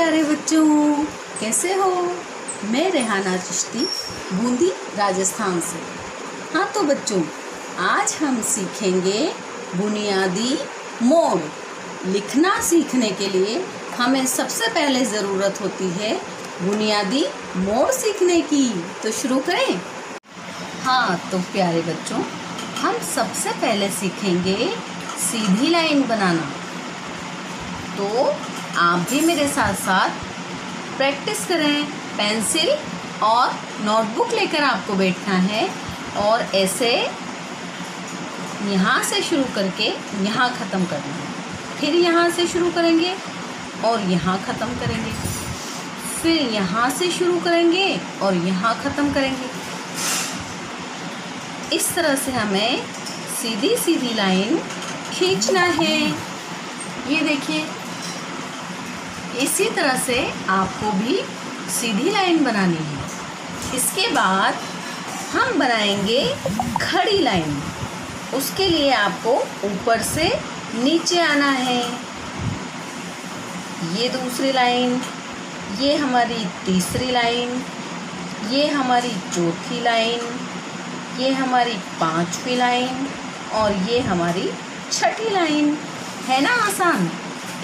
प्यारे बच्चों, कैसे हो? मैं रेहाना चिश्ती, बूंदी राजस्थान से। हाँ तो बच्चों, आज हम सीखेंगे बुनियादी मोड़। लिखना सीखने के लिए हमें सबसे पहले ज़रूरत होती है बुनियादी मोड़ सीखने की। तो शुरू करें। हाँ तो प्यारे बच्चों, हम सबसे पहले सीखेंगे सीधी लाइन बनाना। तो आप भी मेरे साथ साथ प्रैक्टिस करें पेंसिल और नोटबुक लेकर आपको बैठना है और ऐसे यहाँ से शुरू करके यहाँ ख़त्म करना है। फिर यहाँ से शुरू करेंगे और यहाँ ख़त्म करेंगे। फिर यहाँ से शुरू करेंगे और यहाँ ख़त्म करेंगे। इस तरह से हमें सीधी सीधी लाइन खींचना है। ये देखिए इसी तरह से आपको भी सीधी लाइन बनानी है। इसके बाद हम बनाएँगे खड़ी लाइन। उसके लिए आपको ऊपर से नीचे आना है। ये दूसरी लाइन, ये हमारी तीसरी लाइन, ये हमारी चौथी लाइन, ये हमारी पांचवी लाइन और ये हमारी छठी लाइन। है ना आसान?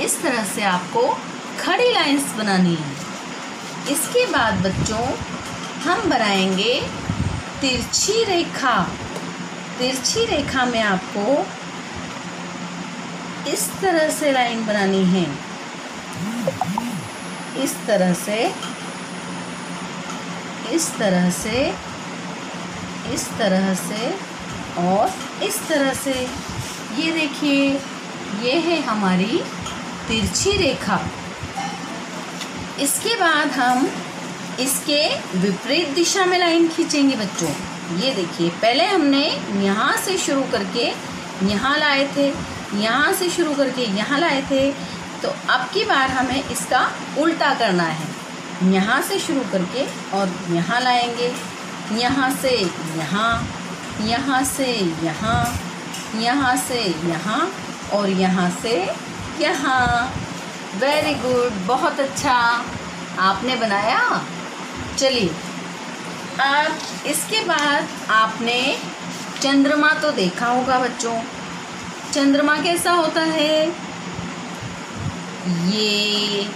इस तरह से आपको खड़ी लाइंस बनानी है। इसके बाद बच्चों, हम बनाएँगे तिरछी रेखा। तिरछी रेखा में आपको इस तरह से लाइन बनानी है। इस तरह से, इस तरह से, इस तरह से और इस तरह से। ये देखिए, ये है हमारी तिरछी रेखा। इसके बाद हम इसके विपरीत दिशा में लाइन खींचेंगे बच्चों। ये देखिए, पहले हमने यहाँ से शुरू करके यहाँ लाए थे, यहाँ से शुरू करके यहाँ लाए थे। तो अब की बार हमें इसका उल्टा करना है। यहाँ से शुरू करके और यहाँ लाएँगे। यहाँ से यहाँ यहाँ से यहाँ यहाँ से यहाँ और यहाँ से यहाँ। वेरी गुड बहुत अच्छा। आपने बनाया? चलिए। अब इसके बाद आपने चंद्रमा तो देखा होगा बच्चों। चंद्रमा कैसा होता है? ये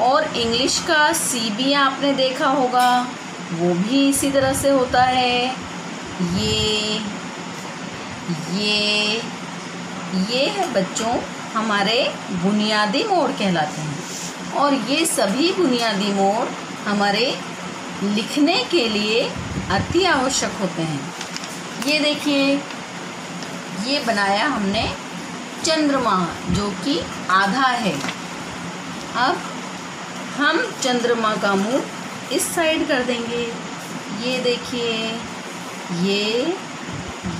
और इंग्लिश का सी भी आपने देखा होगा। वो भी इसी तरह से होता है। ये ये ये है बच्चों। हमारे बुनियादी मोड़ कहलाते हैं। और ये सभी बुनियादी मोड़ हमारे लिखने के लिए अति आवश्यक होते हैं। ये देखिए, ये बनाया हमने चंद्रमा, जो कि आधा है। अब हम चंद्रमा का मुँह इस साइड कर देंगे। ये देखिए, ये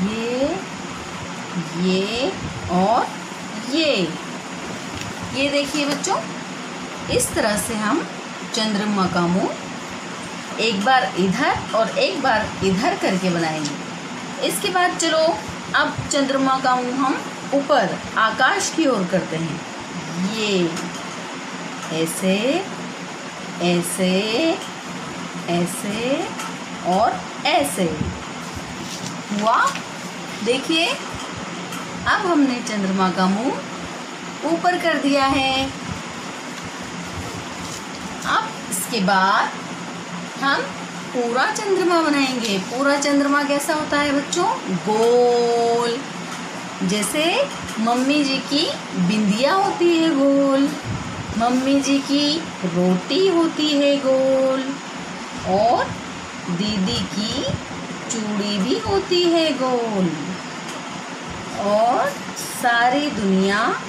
ये ये, और ये ये देखिए बच्चों, इस तरह से हम चंद्रमा का मुँह एक बार इधर और एक बार इधर करके बनाएँगे। इसके बाद चलो, अब चंद्रमा का मुँह हम ऊपर आकाश की ओर करते हैं। ये, ऐसे ऐसे ऐसे और ऐसे। हुआ? देखिए अब हमने चंद्रमा का मुँह ऊपर कर दिया है। अब इसके बाद हम पूरा चंद्रमा बनाएँगे। पूरा चंद्रमा कैसा होता है बच्चों? गोल, जैसे मम्मी जी की बिंदिया होती है गोल, मम्मी जी की रोटी होती है गोल, और दीदी की चूड़ी भी होती है गोल। और सारी दुनिया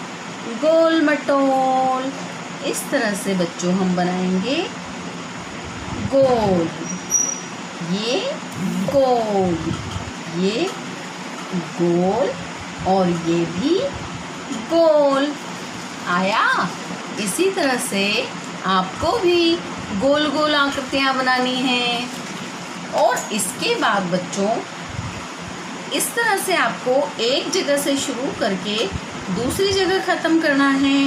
गोल मटोल इस तरह से बच्चों हम बनाएँगे गोल। ये गोल। ये गोल और ये भी गोल। आया? इसी तरह से आपको भी गोल गोल आकृतियाँ बनानी हैं। और इसके बाद बच्चों इस तरह से आपको एक जगह से शुरू करके दूसरी जगह ख़त्म करना है।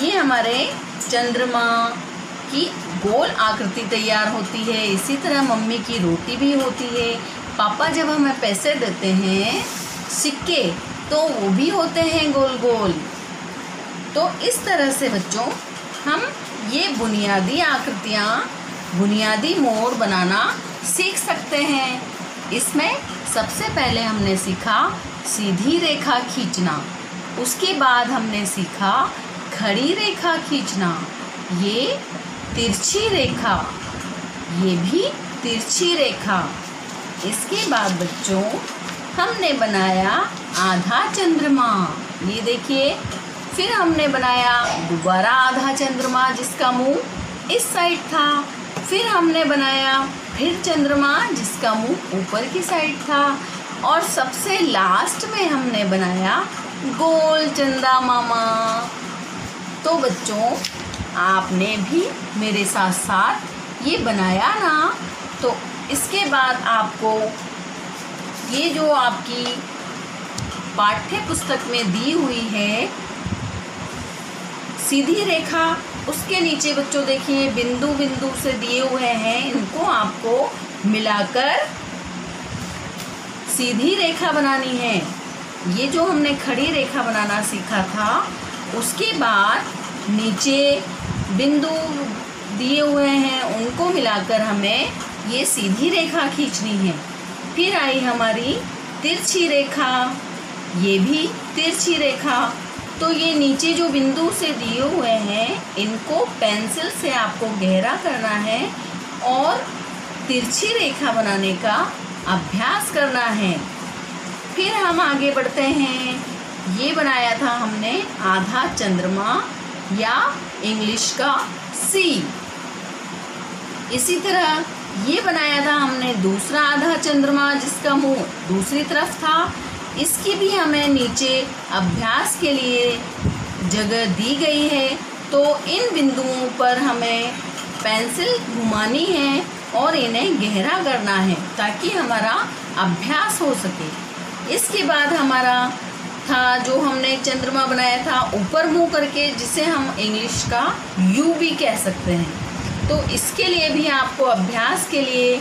ये हमारे चंद्रमा की गोल आकृति तैयार होती है। इसी तरह मम्मी की रोटी भी होती है। पापा जब हमें पैसे देते हैं, सिक्के तो वो भी होते हैं गोल गोल तो इस तरह से बच्चों, हम ये बुनियादी आकृतियाँ, बुनियादी मोड़ बनाना सीख सकते हैं। इसमें सबसे पहले हमने सीखा सीधी रेखा खींचना। उसके बाद हमने सीखा खड़ी रेखा खींचना। ये तिरछी रेखा, ये भी तिरछी रेखा। इसके बाद बच्चों, हमने बनाया आधा चंद्रमा। ये देखिए, फिर हमने बनाया दोबारा आधा चंद्रमा जिसका मुँह इस साइड था। फिर हमने बनाया फिर चंद्रमा, जिसका मुँह ऊपर की साइड था। और सबसे लास्ट में हमने बनाया गोल चंदा मामा। तो बच्चों, आपने भी मेरे साथ साथ ये बनाया ना? तो इसके बाद आपको ये जो आपकी पाठ्य पुस्तक में दी हुई है, सीधी रेखा उसके नीचे बच्चों देखिए, बिंदु बिंदु से दिए हुए हैं। इनको आपको मिलाकर सीधी रेखा बनानी है। ये जो हमने खड़ी रेखा बनाना सीखा था, उसके बाद नीचे बिंदु दिए हुए हैं, उनको मिलाकर हमें ये सीधी रेखा खींचनी है। फिर आई हमारी तिरछी रेखा। ये भी तिरछी रेखा। तो ये नीचे जो बिंदु से दिए हुए हैं, इनको पेंसिल से आपको गहरा करना है और तिरछी रेखा बनाने का अभ्यास करना है। फिर हम आगे बढ़ते हैं। ये बनाया था हमने आधा चंद्रमा या इंग्लिश का सी इसी तरह ये बनाया था हमने दूसरा आधा चंद्रमा जिसका मुँह दूसरी तरफ़ था। इसकी भी हमें नीचे अभ्यास के लिए जगह दी गई है। तो इन बिंदुओं पर हमें पेंसिल घुमानी है और इन्हें गहरा करना है ताकि हमारा अभ्यास हो सके। इसके बाद हमारा था जो हमने चंद्रमा बनाया था, ऊपर मुँह करके, जिसे हम इंग्लिश का यू भी कह सकते हैं। तो इसके लिए भी आपको अभ्यास के लिए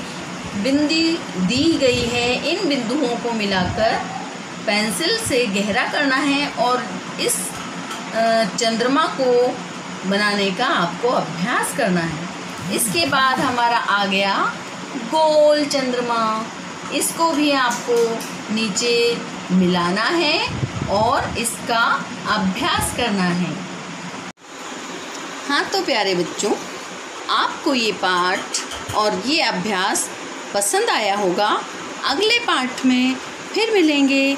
बिंदी दी गई है। इन बिंदुओं को मिलाकर पेंसिल से गहरा करना है और इस चंद्रमा को बनाने का आपको अभ्यास करना है। इसके बाद हमारा आ गया गोल चंद्रमा। इसको भी आपको नीचे मिलाना है और इसका अभ्यास करना है। हाँ तो प्यारे बच्चों, आपको ये पाठ और ये अभ्यास पसंद आया होगा। अगले पाठ में फिर मिलेंगे।